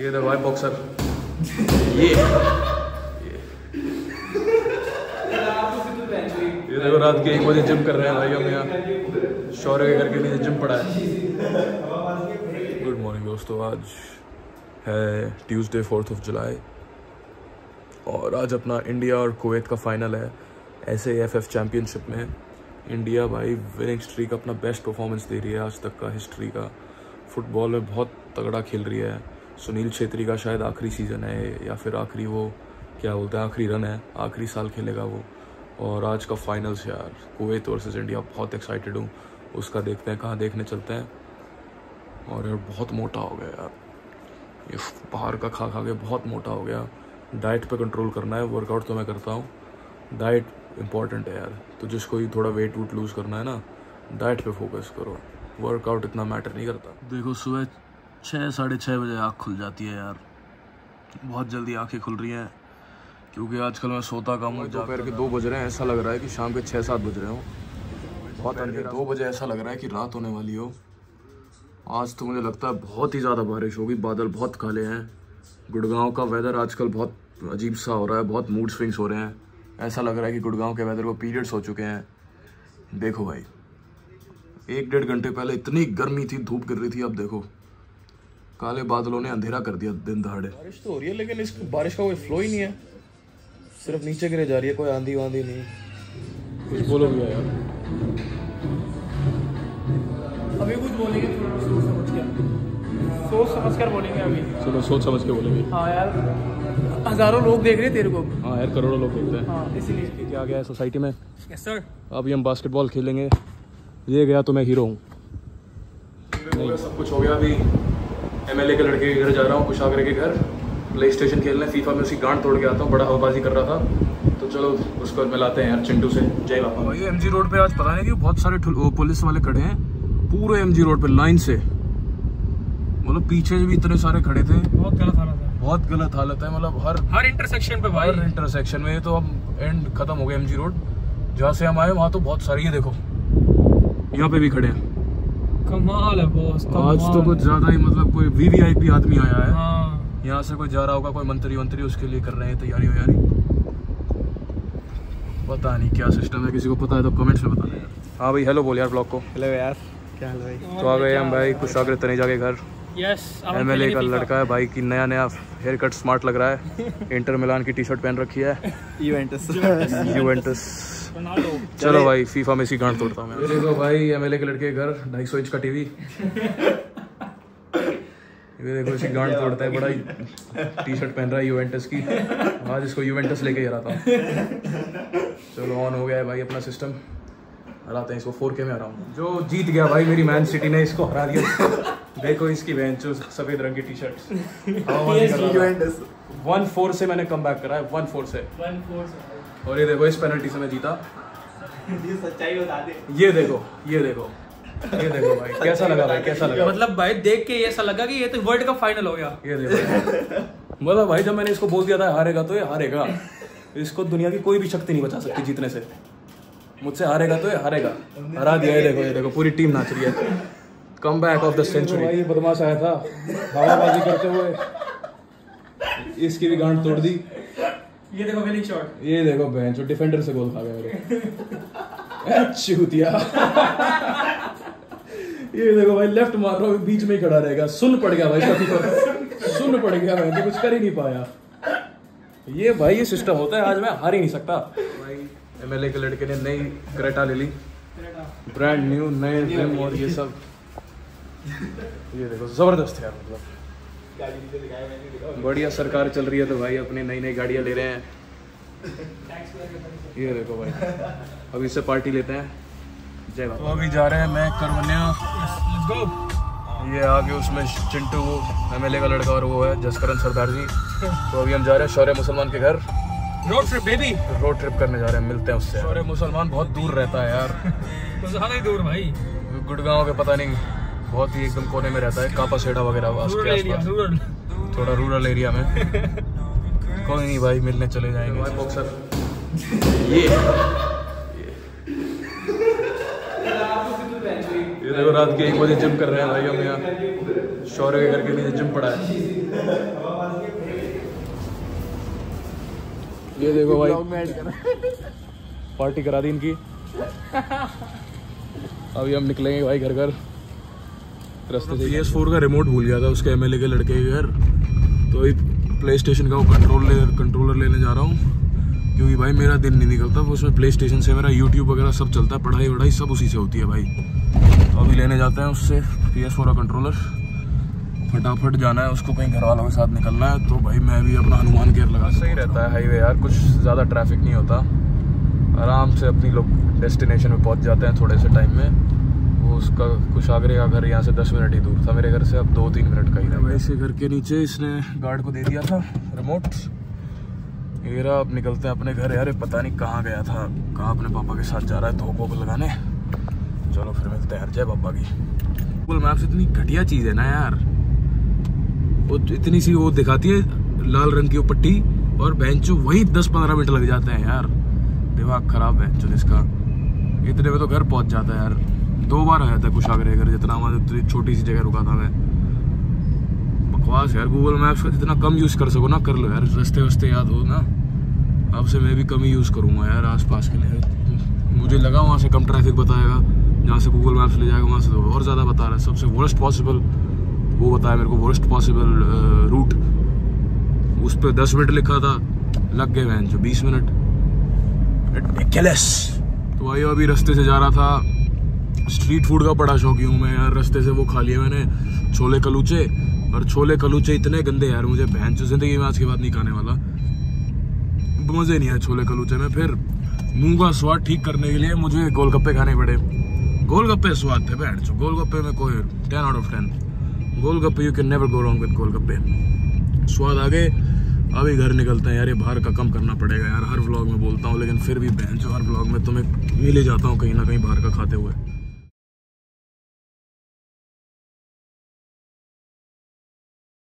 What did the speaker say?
ये देखो भाई बॉक्सर ये ये देखो रात के एक बजे जिम कर रहे हैं भाई हम यहाँ। शौर्य के घर के नीचे जिम पड़ा है। गुड मॉर्निंग दोस्तों। आज है ट्यूसडे फोर्थ ऑफ़ जुलाई और आज अपना इंडिया और कुवैत का फाइनल है। ऐसे एफ़ एफ़ चैम्पियनशिप में। इंडिया भाई विनिंग स्ट्रीक अपना बेस्ट परफॉर्मेंस दे रही है आज तक का हिस्ट्री का। फुटबॉल में बहुत तगड़ा खेल रही है। सुनील छेत्री का शायद आखिरी सीज़न है, या फिर आखिरी वो, क्या बोलते हैं, आखिरी रन है, आखिरी साल खेलेगा वो। और आज का फाइनल्स यार, कुवैत वर्सेस इंडिया, बहुत एक्साइटेड हूँ। उसका देखते हैं, कहाँ देखने चलते हैं। और यार, बहुत मोटा हो गया यार। ये बाहर का खा खा के बहुत मोटा हो गया। डाइट पे कंट्रोल करना है वर्कआउट तो मैं करता हूँ। डाइट इंपॉर्टेंट है यार। तो जिसको ही थोड़ा वेट वूट लूज़ करना है ना डाइट पे फोकस करो। वर्कआउट इतना मैटर नहीं करता। देखो, सुबह छः साढ़े छः बजे आँख खुल जाती है यार। बहुत जल्दी आँखें खुल रही हैं क्योंकि आजकल मैं सोता कम हूँ दोपहर के दो बज रहे हैं ऐसा लग रहा है कि शाम के छः सात बज रहे हो। बहुत अंधेरा दो बजे ऐसा लग रहा है कि रात होने वाली हो। आज तो मुझे लगता है बहुत ही ज़्यादा बारिश होगी बादल बहुत काले हैं। गुड़गांव का वेदर आजकल बहुत अजीब सा हो रहा है बहुत मूड स्विंग्स हो रहे हैं। ऐसा लग रहा है कि गुड़गांव के वेदर को पीरियड्स हो चुके हैं। देखो भाई एक डेढ़ घंटे पहले इतनी गर्मी थी धूप गिर रही थी अब देखो। काले बादलों ने अंधेरा कर दिया दिन दहाड़े। बारिश तो हो रही है लेकिन इस बारिश का कोई फ्लो ही नहीं है। सिर्फ़ नीचे गिरे जा रही है कोई आंधी वांधी नहीं। कुछ बोलो भैया यार। अभी कुछ बोलेंगे थोड़ा सोच समझ के। सोच समझ कर बोलेंगे अभी। चलो सोच समझ के बोलेंगे। हाँ यार हज़ारों लोग देख रहे हैं तेरे को। हाँ यार करोड़ों लोग देखते हैं। हाँ इसीलिए। क्या गया है सोसाइटी में? यस सर अभी हम बास्केटबॉल खेलेंगे। ये गया तो मैं हीरो हूँ। सब कुछ हो गया अभी। एमएलए के लड़के के घर जा रहा हूँ कुशागरे के घर। प्ले स्टेशन खेलने फीफा में उसकी गांड तोड़ के आता हूँ बड़ा हवाबाजी कर रहा था। तो चलो उसको मिलाते हैं यार चिंटू से। जय बाबा भाई एम रोड पे आज पता नहीं क्यों बहुत सारे पुलिस वाले खड़े हैं। पूरे एमजी रोड पे लाइन से। मतलब पीछे भी इतने सारे खड़े थे। बहुत गलत हालत है। बहुत गलत हालत है मतलब हर हर इंटरसेक्शन पे भाई। हर इंटरसेक्शन में तो अब एंड खत्म हो गया एमजी रोड जहाँ से हम आए वहाँ तो बहुत सारी है देखो। यहाँ पे भी खड़े हैं। कमाल है बॉस आज तो कुछ ज़्यादा ही मतलब कोई वीवीआईपी आदमी आया है। हाँ। यहाँ से कोई जा रहा होगा कोई मंत्री मंत्री उसके लिए कर रहे हैं तैयारी वैयारी। पता नहीं क्या सिस्टम है किसी को पता है तो कमेंट्स में बताना यार। हाँ भाई हेलो बोल यार ब्लॉग को। हेलो यार क्या हाल भाई? तो आ गए हम भाई कुशाग्र तनेजा के घर। यस एमएलए का लड़का है भाई की नया नया हेयर कट स्मार्ट लग रहा है। इंटर मिलान की टी शर्ट पहन रखी है। यूवेंटस रोनाल्डो चलो भाई फीफा में इसी गांड तोड़ता हूँ मैं। देखो भाई एमएलए के लड़के के घर ढाई सौ इंच का टीवी ये देखो इसी गांड तोड़ता है बड़ा ही टी शर्ट पहन रहा है यूवेंटस की। आज इसको यूवेंटस लेके आ रहा था चलो ऑन हो गया है भाई अपना सिस्टम हराते हैं इसको फोर के में हरा जो जीत गया भाई मेरी मैन सिटी ने इसको हरा दिया। देखो इसकी बहन जो सफ़ेद रंग की टी शर्ट वन फोर से मैंने कम बैक करा है वन फोर से। और ये देखो इस पेनल्टी से मैं जीता। ये सच्चाई बता दे। ये देखो ये देखो ये देखो भाई कैसा लगा भाई कैसा लगा? मतलब भाई देख के ऐसा लगा कि ये तो वर्ल्ड कप फाइनल हो गया। ये देखो मतलब भाई जब मैंने इसको बोल दिया था हारेगा तो ये हारेगा। इसको दुनिया की कोई भी शक्ति नहीं बचा सकती जीतने से। मुझसे हारेगा तो ये हारेगा। हरा दिया ये देखो ये देखो पूरी टीम नाच रही है। Come back of the century भाई ये बदमाश आया था। हवाबाजी करते हुए। इसकी भी गांड तोड़ दी। ये देखो विनिंग शॉट ये देखो बहन जो डिफेंडर से गोल खा गया मेरे। चूतिया। ये देखो भाई लेफ़्ट मार रहा हूँ बीच में ही खड़ा रहेगा। सुन पड़ गया भाई इसका कीपर सुन पड़ गया मैं तो कुछ कर ही नहीं पाया। ये भाई ये सिस्टम होता है आज मैं हार ही नहीं सकता। भाई एमएलए के लड़के ने नई क्रेटा ले ली। ब्रांड न्यू नए रिम और ये सब। ये देखो ज़बरदस्त है यार मतलब। बढ़िया सरकार चल रही है तो भाई अपनी नई नई गाड़ियाँ ले रहे हैं। ये देखो भाई। अब इससे पार्टी लेते हैं। जय बाबा तो अभी जा रहे हैं मैं करवन्या। लेट्स ये आगे उसमें चिंटू एमएलए का लड़का और वो है जसकरण सरदार जी। तो अभी हम जा रहे हैं शौर्य मुसलमान के घर। Road trip baby road trip करने जा रहे हैं मिलते हैं उससे। शौर्य मुसलमान बहुत दूर रहता है यार। तो ज़्यादा ही दूर भाई। गुड़गांव के पता नहीं। बहुत ही एकदम कोने में रहता है कापा सेठा वगैरह थोड़ा रूरल एरिया में। कोई नहीं भाई मिलने चले जाएँगे। ये। ये देखो रात के एक बजे जिम कर रहे हैं भाई हम यहाँ। शौर्य के घर के लिए जिम पड़ा है। ये देखो भाई। पार्टी करा दी इनकी। अभी हम निकलेंगे भाई घर घर रास्ते से पी फोर का रिमोट भूल गया था उसके एमएलए के लड़के के घर। तो अभी प्ले स्टेशन का वो कंट्रोल ले कंट्रोलर लेने जा रहा हूँ। क्योंकि भाई मेरा दिन नहीं निकलता वो उसमें प्ले स्टेशन से मेरा यूट्यूब वगैरह सब चलता है पढ़ाई वढ़ाई सब उसी से होती है भाई। तो अभी लेने जाते हैं उससे पी एस फोर का कंट्रोलर फटाफट जाना है उसको कहीं घर वालों के साथ निकलना है तो भाई मैं भी अपना हनुमान केयर लगा सही रहता है हाईवे यार कुछ ज़्यादा ट्रैफ़िक नहीं होता। आराम से अपनी लोग डेस्टिनेशन में पहुँच जाते हैं थोड़े से टाइम में। कुछ आगरे का घर यहाँ से दस मिनट ही दूर था, मेरे घर से अब दो तीन मिनट का ही रहा वैसे घर के नीचे इसने गार्ड को दे दिया था रिमोट रहा, अब निकलते हैं अपने घर। यार पता नहीं कहाँ गया था, कहाँ अपने पापा के साथ जा रहा है धोखों को लगाने। चलो फिर मिलते हैं हर जय पापा की। गूगल मैप्स इतनी घटिया चीज़ है ना यार। वो इतनी सी वो दिखाती है, लाल रंग की वो पट्टी, और बेंचो वही दस पंद्रह मिनट लग जाते हैं यार। दिमाग खराब है चलो इसका इतने में तो घर पहुँच जाता है यार। दो बार आया था कुशागरे घर, जितना हमारे छोटी सी जगह रुका था मैं। बकवास यार गूगल मैप्स का जितना कम यूज़ कर सको ना, कर लो यार। रस्ते वस्ते याद हो ना। अब से मैं भी कम ही यूज़ करूँगा यार, आसपास के लिए मुझे लगा वहाँ से कम ट्रैफ़िक बताएगा। जहाँ से गूगल मैप्स ले जाएगा, वहाँ से तो और ज़्यादा बता रहा है। सबसे वर्स्ट पॉसिबल वो बताया मेरे को वर्स्ट पॉसिबल रूट उस पर दस मिनट लिखा था। लग गए वैन जो, बीस मिनट। तो भाई, अभी रास्ते से जा रहा था। स्ट्रीट फ़ूड का बड़ा शौकी हूँ मैं यार, रास्ते से वो खा लिया मैंने, छोले कलूचे। और छोले कलूचे इतने गंदे यार, मुझे बहन जो ज़िंदगी में आज के बाद नहीं खाने वाला। मज़े नहीं आए छोले कलूचे में। फिर मुँह का स्वाद ठीक करने के लिए मुझे गोलगप्पे खाने पड़े। गोलगप्पे स्वाद थे बहन जो गोलगप्पे में कोई ten out of ten golgappe you can never go wrong with golgappe. स्वाद आगे अभी घर निकलते हैं यार, ये बाहर का कम करना पड़ेगा यार। हर व्लॉग में बोलता हूँ, लेकिन फिर भी बहन जो हर व्लॉग में तुम्हें मिल ही जाता हूँ कहीं ना कहीं बाहर का खाते हुए।